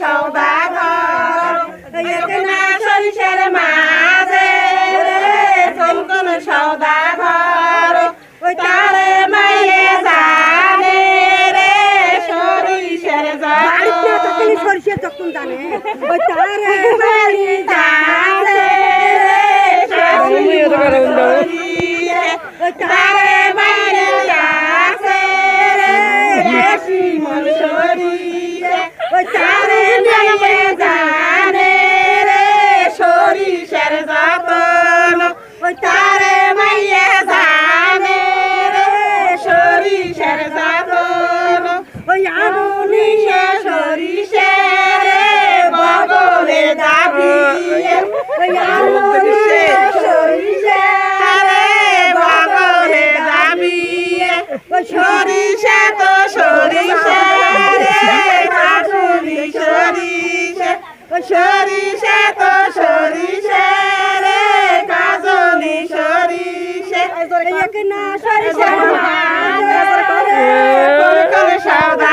সৌদাগর। এখানে সরিষের মাঝে। রে কোন সৌদাগর। ওই তারে মাইয়ে জানে রে সরিষের জানে সরিষে তখন জানে ওই তারে জানে রে সরিষে সরিষে তো সরিষে রে কাকুলি সরিষে সরিষে তো সরিষে রে কাজলি সরিষে সরিষে করে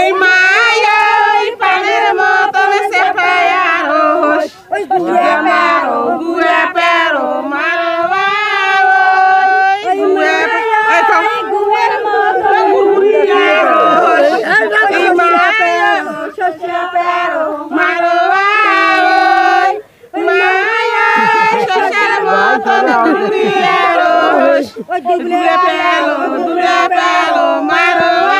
Ei, Maia, Ipanema, Tonesse, Paiaros, Guapero, Guapero, Marauá, Ei, Maia, Guapero, Guapero, Ei, Maia, Xoxapero, Marauá, Maia, Xoxapero, Tonesse, Paiaros, Guapero, Guapero, Marauá,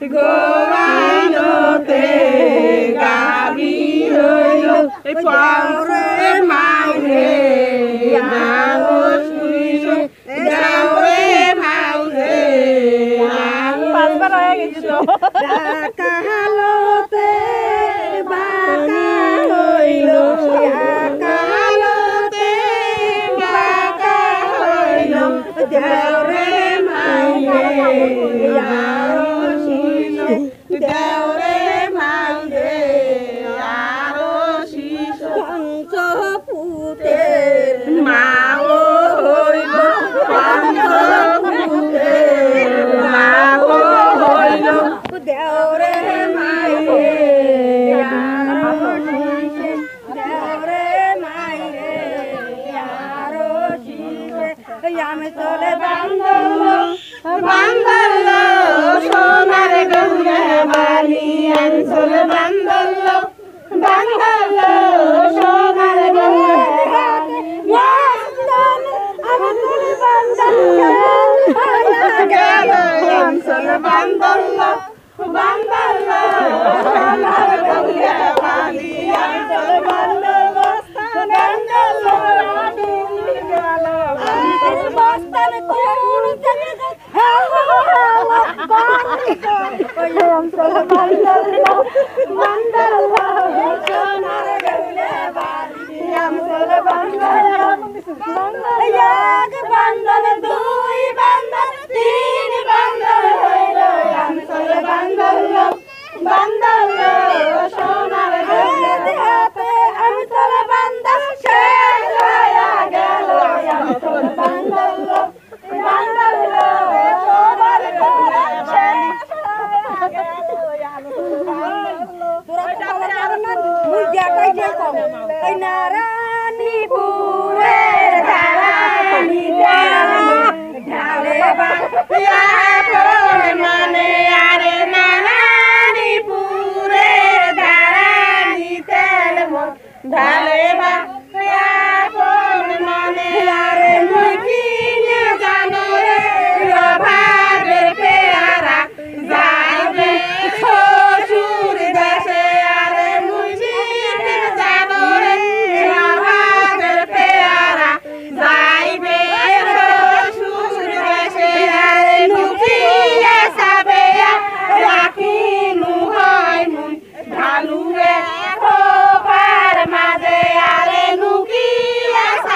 হইল গোয়াইলতে গাবি হইল পাউরে মাউরে মানুষ হইল যাওরে মাউরে পাঁচবার হয়ে গেছে তো একা হেলোতে বাঁকা হইল। একা বাঁকা হইল। দেওরে মাইয়ে চলে বান্ধব বান্দল সোনার গঙ্গা বালি অঞ্চল বান্দল বান্দল সোনার অঞ্চল বান্দল বান্দল সোনার Mantra, mantra, Dah, lu.